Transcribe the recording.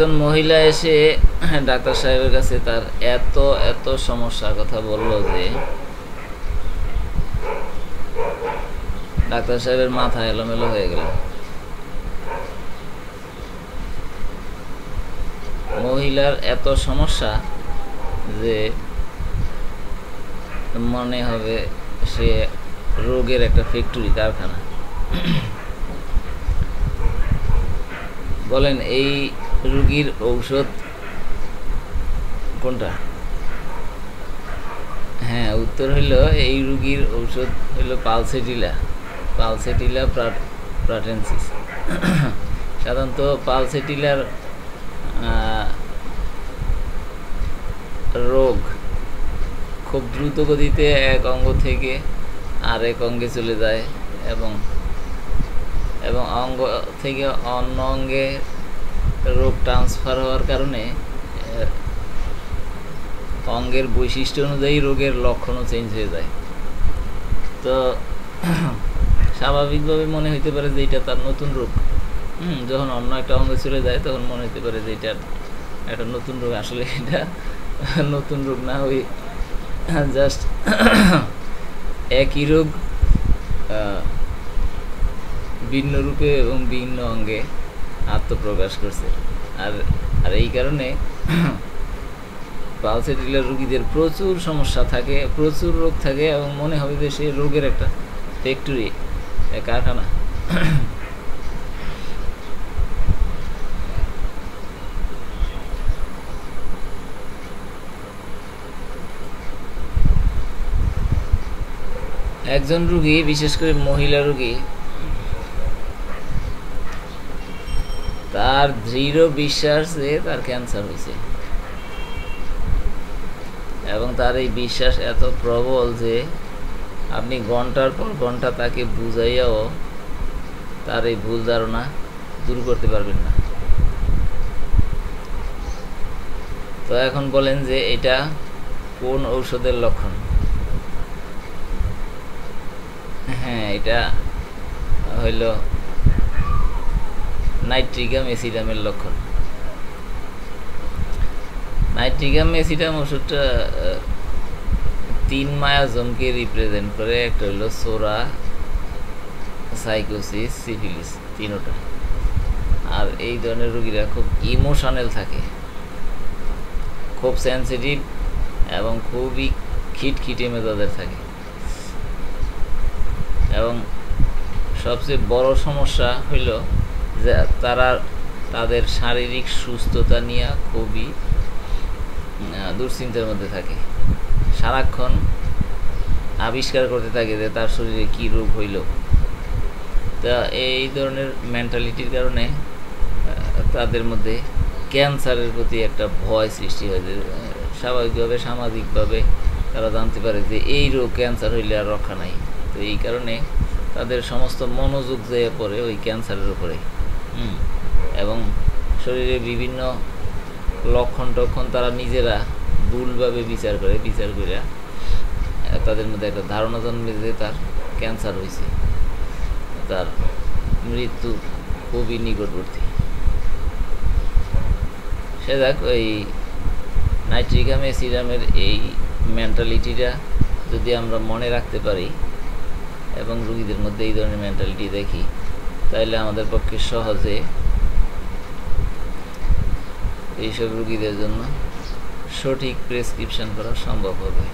একজন মহিলা এসে ডাক্তার সাহেবের কাছে তার এত এত সমস্যার কথা বলল যে ডাক্তার সাহেবের মাথা এলোমেলো হয়ে গেল। মহিলার এত সমস্যা যে মনে হবে সে রোগের একটা ফ্যাক্টরি, কারখানা। বলেন, এই রুগীর ঔষধ কোনটা? হ্যাঁ উত্তর হইল এই রুগীর ঔষধ হইল পালসেটিলা পালসেটিলা প্রাটেন্সিস। সাধারণত পালসেটিলার রোগ খুব দ্রুত গতিতে এক অঙ্গ থেকে আরেক অঙ্গে চলে যায় এবং এবং অঙ্গ থেকে অন্য অঙ্গে রোগ ট্রান্সফার হওয়ার কারণে অঙ্গের বৈশিষ্ট্য অনুযায়ী রোগের লক্ষণও চেঞ্জ হয়ে যায়। তো স্বাভাবিকভাবে মনে হইতে পারে যে এটা তার নতুন রোগ। হুম, যখন অন্য একটা অঙ্গ চলে যায়, তখন মনে হতে পারে যে এটা একটা নতুন রোগ। আসলে এটা নতুন রোগ না, ওই জাস্ট একই রোগ ভিন্ন রূপে এবং ভিন্ন অঙ্গে আত্মপ্রকাশ করছে। আর আর এই কারণে পালসেটিলার রুগীদের প্রচুর সমস্যা থাকে, প্রচুর রোগ থাকে এবং মনে হবে যে সে রোগের একটা ফ্যাক্টরি কারখানা। একজন রুগী, বিশেষ করে মহিলা রুগী তার দৃঢ় বিশ্বাস যে তার ক্যান্সার হয়েছে। এবং তার এই বিশ্বাস এত প্রবল যে আপনি ঘণ্টার পর ঘণ্টা তাকে বুঝাইয়াও তার এই ভুল ধারণা দূর করতে পারবেন না। তো এখন বলেন যে এটা কোন ঔষধের লক্ষণ? হ্যাঁ এটা হইল নাইট্রিকাম এসিডামের লক্ষণ। নাইট্রিকাম এসিডাম ওষুধটা তিন মায়াজমকে রিপ্রেজেন্ট করে, একটা হইল সোরা সাইকোসিস সিফিলিস তিনোটা। আর এই ধরনের রুগীরা খুব ইমোশনাল থাকে। খুব সেন্সিটিভ এবং খুবই খিটখিটে মেজাজের থাকে। এবং সবচেয়ে বড় সমস্যা হইল তারা তাদের শারীরিক সুস্থতা নিয়ে খুবই দুশ্চিন্তার মধ্যে থাকে। সারাক্ষণ আবিষ্কার করতে থাকে যে তার শরীরে কি রোগ হইল। তা এই ধরনের মেন্টালিটির কারণে তাদের মধ্যে ক্যান্সারের প্রতি একটা ভয় সৃষ্টি হয় স্বাভাবিকভাবে, সামাজিকভাবে তারা জানতে পারে যে এই রোগ ক্যান্সার হইলে আর রক্ষা নাই। তো এই কারণে তাদের সমস্ত মনোযোগ যেয়ে পড়ে ওই ক্যান্সারের উপরে। এবং শরীরে বিভিন্ন লক্ষণ টক্ষণ তারা নিজেরা ভুলভাবে বিচার করে বিচার করে। তাদের মধ্যে একটা ধারণা জন্মে যে তার ক্যান্সার হয়েছে। তার মৃত্যু খুবই নিকটবর্তী। সে দেখ, ওই নাইট্রিকামে সিরামের এই মেন্টালিটিটা যদি আমরা মনে রাখতে পারি, এবং রুগীদের মধ্যে এই ধরনের মেন্টালিটি দেখি তাহলে আমাদের পক্ষে সহজে এইসব রুগীদের জন্য সঠিক প্রেসক্রিপশন করা সম্ভব হবে।